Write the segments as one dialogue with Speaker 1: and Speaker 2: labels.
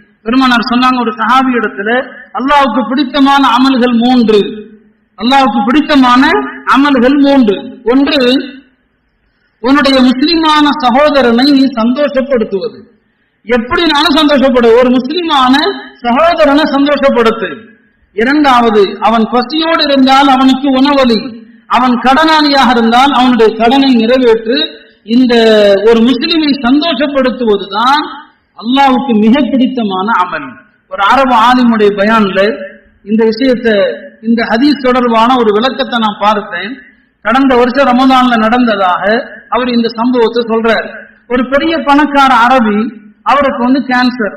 Speaker 1: பெருமானார் சொன்னாங்க ஒரு சஹாபி இடத்துல அல்லாவுக்கு பிடித்தமான அமல்கள் மூன்று. அல்லாவுக்கு பிடித்தமான அமல்கள் மூன்று. ஒன்று உன்னுடைய முஸ்லிமான சகோதரனை நீ சந்தோஷப்படுத்துவது. எப்படினாலும் சந்தோஷப்படு ஒரு முஸ்லிமான சகோதரனை சந்தோஷப்படுத்து. இரண்டாவது அவன் பசியோடு இருந்தால் அவனுக்கு உணவலி. அவன் கடனாளியாக இருந்தால் அவனுடைய கடனை நிறைவேற்று. இந்த ஒரு முஸ்லிமை சந்தோஷப்படுத்துவதுதான் அல்லாவுக்கு மிக பிடித்தமான அமல். ஒரு அரபு ஆலிமுடைய பயான்ல இந்த விஷயத்தை இந்த ஹதீஸ் தொடர்பான ஒரு விளக்கத்தை நான் பார்த்தேன். கடந்த வருஷம் ரமதான்ல நடந்ததாக அவர் இந்த சம்பவத்தை சொல்றார். ஒரு பெரிய பணக்கார அரபி அவருக்கு வந்து கேன்சர்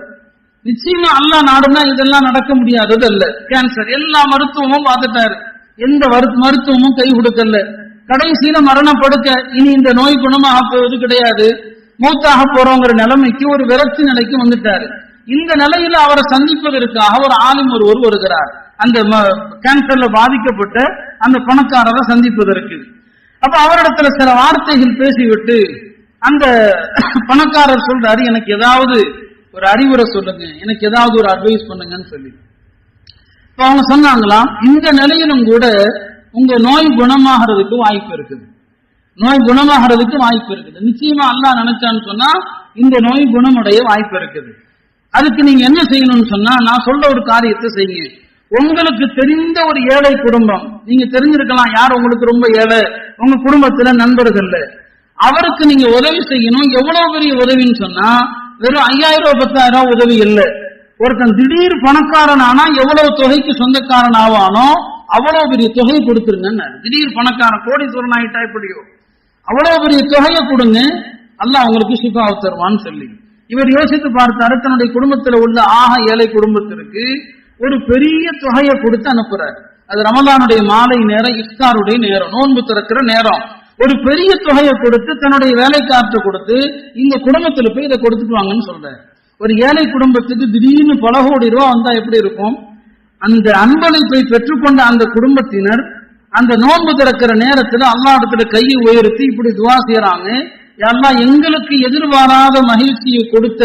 Speaker 1: நிச்சயமா அல்லாஹ் நாடுனா இதெல்லாம் நடக்க முடியாதது அல்ல. கேன்சர் எல்லா மருத்துவமும் பார்த்துட்டாரு. எந்த மருத்துவமும் கை கொடுக்கல. கடைசியில மரணப்படுக்க இனி இந்த நோய் குணமாக போவது கிடையாது. மூத்தாக போறோங்கிற நிலைமைக்கு ஒரு விரக்தி நிலைக்கு வந்துட்டாரு. இந்த நிலையில அவரை சந்திப்பதற்காக ஒரு ஆளும் ஒருவர் வருகிறார். அந்த ம- கேன்சர்ல பாதிக்கப்பட்ட அந்த பணக்காரரை சந்திப்பதற்கு. அப்ப அவரிடத்துல சில வார்த்தைகள் பேசிவிட்டு அந்த பணக்காரர் சொல்றாரு எனக்கு ஏதாவது ஒரு அறிவுரை சொல்லுங்க எனக்கு ஏதாவது ஒரு அட்வைஸ் பண்ணுங்கன்னு சொல்லி. இப்ப அவங்க சொன்னாங்களாம் இந்த நிலையிலும் கூட உங்க நோய் குணமாகிறதுக்கு வாய்ப்பு இருக்குது. நோய் குணமாகிறதுக்கு வாய்ப்பு இருக்குது. நிச்சயமா அல்லா நினைச்சான்னு சொன்னா இந்த நோய் குணமுடைய வாய்ப்பு இருக்குது. அதுக்கு நீங்க என்ன செய்யணும்னு சொன்னா நான் சொல்ற ஒரு காரியத்தை செய்யுங்க. உங்களுக்கு தெரிந்த ஒரு ஏழை குடும்பம் நீங்க தெரிஞ்சிருக்கலாம் யார் உங்களுக்கு ரொம்ப ஏழை உங்க குடும்பத்துல நண்பர்கள் அவருக்கு நீங்க உதவி செய்யணும். எவ்வளவு பெரிய உதவின்னு சொன்னா வெறும் ஐயாயிரம் ரூபாய் பத்தாயிரம் ரூபாய் உதவி இல்லை. ஒருத்தன் திடீர் பணக்காரன் ஆனா எவ்வளவு தொகைக்கு சொந்தக்காரன் ஆவானோ அவ்வளவு பெரிய தொகை கொடுத்துருங்க திடீர் பணக்காரன் கோடீஸ்வரன் ஆயிட்டா எப்படியோ. அவ்வளவு பெரிய தொகையை கொடுங்க அல்லாஹ் அவங்களுக்கு சிபாவை தருவான்னு சொல்லி. இவர் யோசித்து பார்த்தாரு தன்னுடைய குடும்பத்தில் உள்ள ஆக ஏழை குடும்பத்திற்கு ஒரு பெரிய தொகையை கொடுத்து அனுப்புறாரு. அது ரமலானுடைய மாலை நேரம் இஃப்தாருடைய நேரம் நோன்பு திறக்கிற நேரம். ஒரு பெரிய தொகையை கொடுத்து தன்னுடைய வேலைக்கார்ட்ட கொடுத்து இந்த குடும்பத்தில் போய் இதை கொடுத்துட்டு வாங்கன்னு சொல்றாரு. ஒரு ஏழை குடும்பத்துக்கு திடீர்னு பல கோடி ரூபா வந்தா எப்படி இருக்கும்? அந்த அன்பளிப்பை பெற்றுக்கொண்ட அந்த குடும்பத்தினர் அந்த நோன்பு திறக்கிற நேரத்துல அல்லா இடத்துல கையை உயர்த்தி இப்படி துவா செய்யறாங்க எல்லாம் எங்களுக்கு எதிர்பாராத மகிழ்ச்சியை கொடுத்த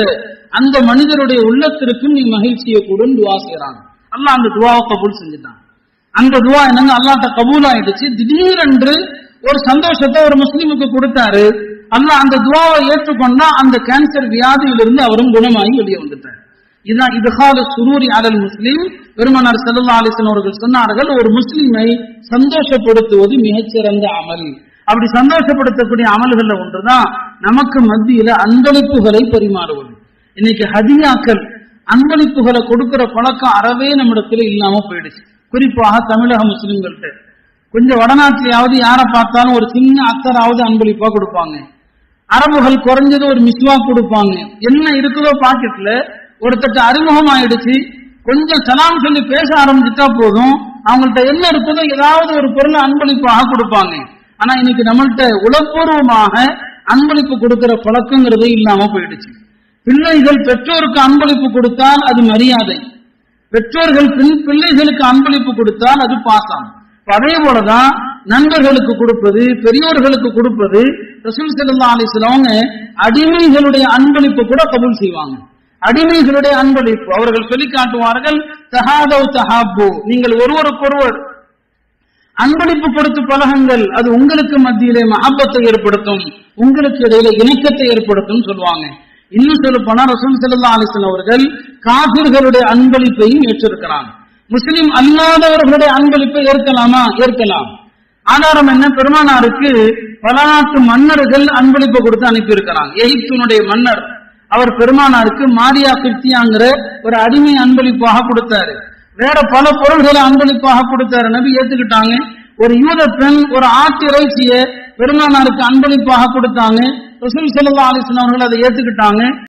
Speaker 1: அந்த மனிதருடைய உள்ளத்திற்கும் நீ மகிழ்ச்சியை கொடுன்னு துவா செய்யறாங்க அல்லா அந்த துவாவை கபூல் செஞ்சுட்டான். அந்த துவா என்னங்க? அல்லாட்ட கபூல் ஆயிடுச்சு. திடீரென்று ஒரு சந்தோஷத்தை ஒரு முஸ்லீமுக்கு கொடுத்தாரு. அல்ல அந்த துவாவை ஏற்றுக்கொண்டா அந்த கேன்சர் வியாதியிலிருந்து அவரும் குணமாகி வெளியே வந்துட்டார். இதுதான் இதுகால சுரூரி அலல் முஸ்லீம். பெருமனார் செல்லல்லா அலிசன் அவர்கள் சொன்னார்கள் ஒரு முஸ்லீமை சந்தோஷப்படுத்துவது மிகச்சிறந்த அமல். அப்படி சந்தோஷப்படுத்தக்கூடிய அமல்கள்ல ஒன்றுதான் நமக்கு மத்தியில அன்பளிப்புகளை பரிமாறுவது. இன்னைக்கு ஹதியாக்கள் அன்பளிப்புகளை கொடுக்கிற பழக்கம் அறவே நம்மிடத்துல இல்லாம போயிடுச்சு. குறிப்பாக தமிழக முஸ்லிம்கள்ட்ட கொஞ்சம் வடநாட்டிலாவது யாரை பார்த்தாலும் ஒரு சின்ன அத்தராவது அன்பளிப்பா கொடுப்பாங்க. அரபுகள் குறைஞ்சது ஒரு மிஸ்வா கொடுப்பாங்க. என்ன இருக்குதோ பாக்கெட்ல ஒருத்தட்ட அறிமுகம் ஆயிடுச்சு கொஞ்சம் சலாம் சொல்லி பேச ஆரம்பிச்சுட்டா போதும் அவங்கள்ட்ட என்ன இருக்குதோ ஏதாவது ஒரு பொருளை அன்பளிப்பாக கொடுப்பாங்க. ஆனா இன்னைக்கு நம்மள்ட்ட உளப்பூர்வமாக அன்பளிப்பு கொடுக்கிற பழக்கங்கிறது இல்லாம போயிடுச்சு. பிள்ளைகள் பெற்றோருக்கு அன்பளிப்பு கொடுத்தால் அது மரியாதை. பெற்றோர்கள் பின் பிள்ளைகளுக்கு அன்பளிப்பு கொடுத்தால் அது பாசம். அதே போலதான் நண்பர்களுக்கு கொடுப்பது பெரியோர்களுக்கு கொடுப்பது ரசூல் ஸல்லல்லாஹு அடிமைகளுடைய அன்பளிப்பு கூட கபூல் செய்வாங்க. அடிமைகளுடைய அன்பளிப்பு. அவர்கள் சொல்லி காட்டுவார்கள் தஹாதவ் தஹாபு நீங்கள் ஒருவருக்கொருவர் அன்பளிப்பு கொடுத்து பழகங்கள். அது உங்களுக்கு மத்தியிலே மஹப்பத்தை ஏற்படுத்தும். உங்களுக்கு இடையில இணக்கத்தை ஏற்படுத்தும் சொல்லுவாங்க. இன்னும் சொல்ல போனா ரசூல் செல்லா அலிசன் அவர்கள் காபிர்களுடைய அன்பளிப்பையும் ஏற்றிருக்கிறாங்க. முஸ்லிம் அல்லாதவர்களுடைய அன்பளிப்பை ஏற்கலாமா? ஏற்கலாம். ஆதாரம் என்ன? பெருமானாருக்கு பல நாட்டு மன்னர்கள் அன்பளிப்பு கொடுத்து அனுப்பியிருக்கிறாங்க. எகிப்தினுடைய மன்னர் அவர் பெருமானாருக்கு மாரியா கிருத்தியாங்கிற ஒரு அடிமை அன்பளிப்பாக கொடுத்தாரு. வேற பல பொருள்களை அன்பளிப்பாக கொடுத்தாரு. நபி ஏத்துக்கிட்டாங்க. ஒரு யூத பெண் ஒரு ஆட்டு பெருமானாருக்கு அன்பளிப்பாக கொடுத்தாங்க. ரசூல் ஸல்லல்லாஹு அலைஹி அவர்கள் அதை ஏத்துக்கிட்டாங்க.